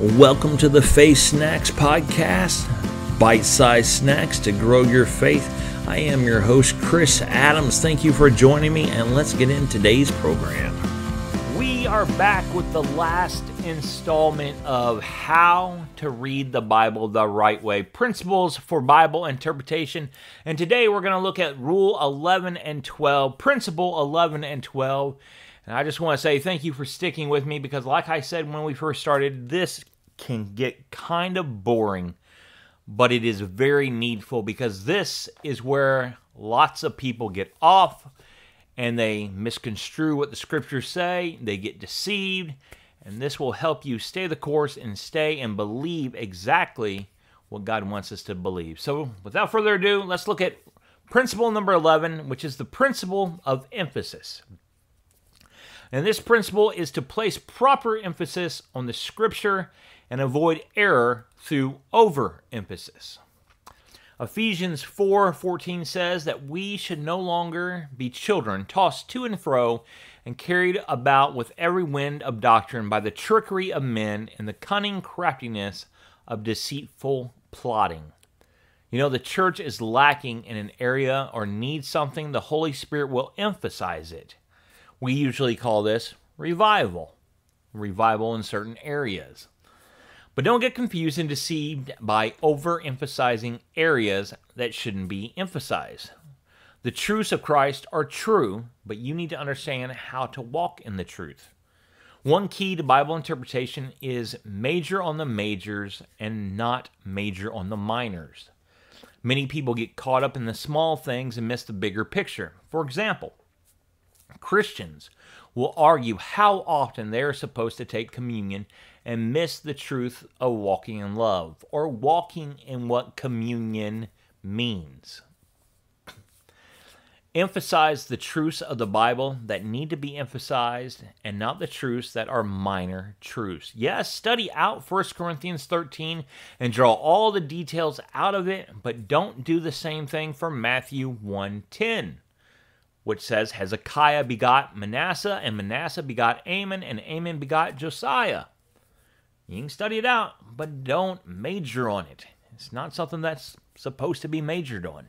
Welcome to the Faith Snacks Podcast, bite sized snacks to grow your faith. I am your host, Krist Adams. Thank you for joining me, and let's get in today's program. We are back with the last installment of How to Read the Bible the Right Way Principles for Bible Interpretation. And today we're going to look at Rule 11 and 12, Principle 11 and 12. And I just want to say thank you for sticking with me because, like I said when we first started, this can get kind of boring, but it is very needful because this is where lots of people get off and they misconstrue what the scriptures say, they get deceived, and this will help you stay the course and stay and believe exactly what God wants us to believe. So, without further ado, let's look at principle number 11, which is the principle of emphasis. And this principle is to place proper emphasis on the scripture and avoid error through overemphasis. Ephesians 4:14 says that we should no longer be children tossed to and fro and carried about with every wind of doctrine by the trickery of men and the cunning craftiness of deceitful plotting. You know, the church is lacking in an area or needs something, the Holy Spirit will emphasize it. We usually call this revival, revival in certain areas. But don't get confused and deceived by overemphasizing areas that shouldn't be emphasized. The truths of Christ are true, but you need to understand how to walk in the truth. One key to Bible interpretation is major on the majors and not major on the minors. Many people get caught up in the small things and miss the bigger picture. For example, Christians will argue how often they are supposed to take communion and miss the truth of walking in love or walking in what communion means. Emphasize the truths of the Bible that need to be emphasized and not the truths that are minor truths. Yes, study out 1 Corinthians 13 and draw all the details out of it, but don't do the same thing for Matthew 1:10 which says Hezekiah begot Manasseh, and Manasseh begot Amon, and Amon begot Josiah. You can study it out, but don't major on it. It's not something that's supposed to be majored on.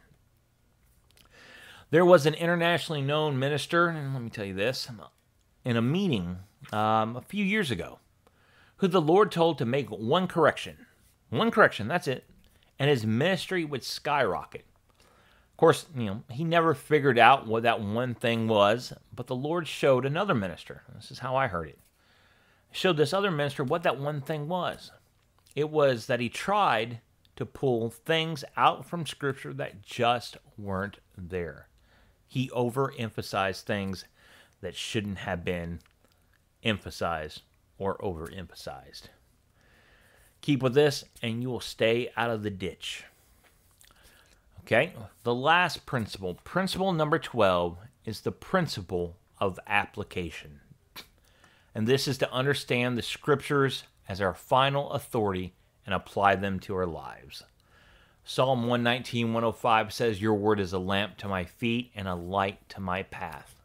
There was an internationally known minister, and let me tell you this, in a meeting um, a few years ago, who the Lord told to make one correction. One correction, that's it. And his ministry would skyrocket course, you know, he never figured out what that one thing was, but the Lord showed another minister. This is how I heard it. Showed this other minister what that one thing was. It was that he tried to pull things out from Scripture that just weren't there. He overemphasized things that shouldn't have been emphasized or overemphasized. Keep with this, and you will stay out of the ditch. Okay, the last principle, principle number 12, is the principle of application. And this is to understand the scriptures as our final authority and apply them to our lives. Psalm 119, 105 says, Your word is a lamp to my feet and a light to my path.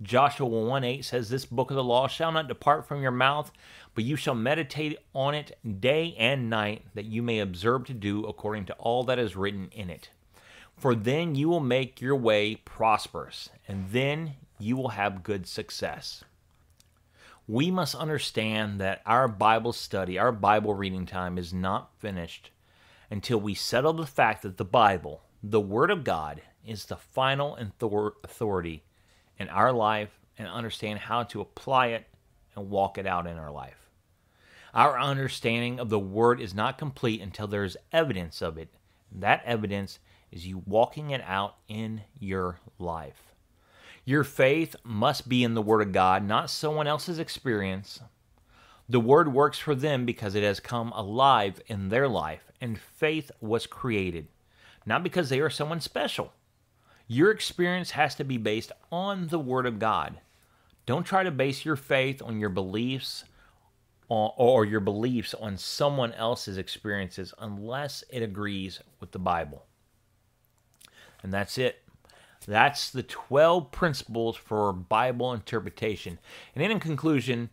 Joshua 1 8 says, This book of the law shall not depart from your mouth, but you shall meditate on it day and night, that you may observe to do according to all that is written in it for then you will make your way prosperous, and then you will have good success. We must understand that our Bible study, our Bible reading time is not finished until we settle the fact that the Bible, the Word of God, is the final authority in our life and understand how to apply it and walk it out in our life. Our understanding of the Word is not complete until there is evidence of it. That evidence is you walking it out in your life. Your faith must be in the Word of God, not someone else's experience. The Word works for them because it has come alive in their life, and faith was created, not because they are someone special. Your experience has to be based on the Word of God. Don't try to base your faith on your beliefs or your beliefs on someone else's experiences unless it agrees with the Bible. And that's it. That's the 12 principles for Bible interpretation. And in conclusion,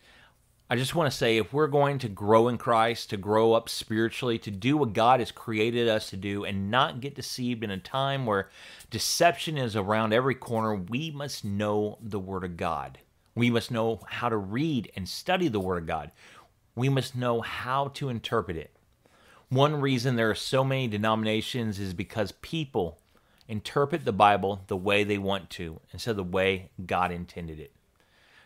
I just want to say if we're going to grow in Christ, to grow up spiritually, to do what God has created us to do, and not get deceived in a time where deception is around every corner, we must know the Word of God. We must know how to read and study the Word of God. We must know how to interpret it. One reason there are so many denominations is because people interpret the Bible the way they want to instead of the way God intended it.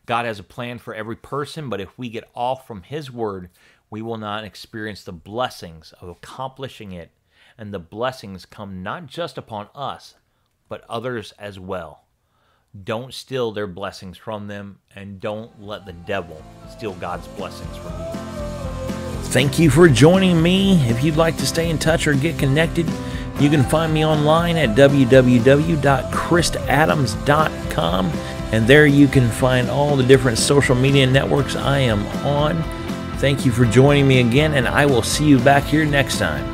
God has a plan for every person, but if we get off from His word, we will not experience the blessings of accomplishing it. And the blessings come not just upon us, but others as well. Don't steal their blessings from them, and don't let the devil steal God's blessings from you. Thank you for joining me. If you'd like to stay in touch or get connected, you can find me online at www.kristadams.com. And there you can find all the different social media networks I am on. Thank you for joining me again, and I will see you back here next time.